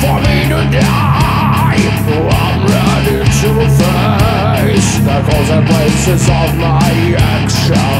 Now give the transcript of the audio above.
for me to die. I'm ready to face the consequences of my actions.